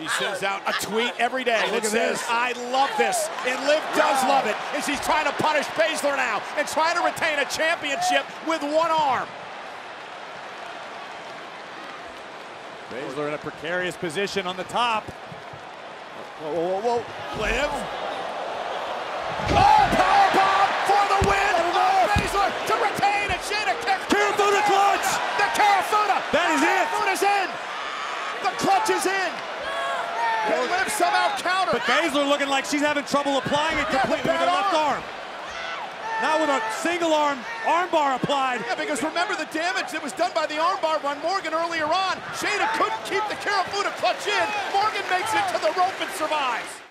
She sends out a tweet every day Look that at says, this. I love this. And Liv does love it. And she's trying to punish Baszler now and trying to retain a championship with one arm. Baszler in a precarious position on the top. Whoa, whoa, whoa, whoa. Liv. Oh, powerbomb for the win. Oh, Baszler to retain and Shayna kick. Kirifuda clutch. The Kirifuda. That is it. Kirifuda's in. The clutch is in. Can Liv somehow counter? But Baszler looking like she's having trouble applying it completely with with her left arm. Now with a single arm armbar applied. Yeah, because remember the damage that was done by the armbar on Morgan earlier on. Shayna couldn't keep the Kirifuda clutch in. Morgan makes it to the rope and survives.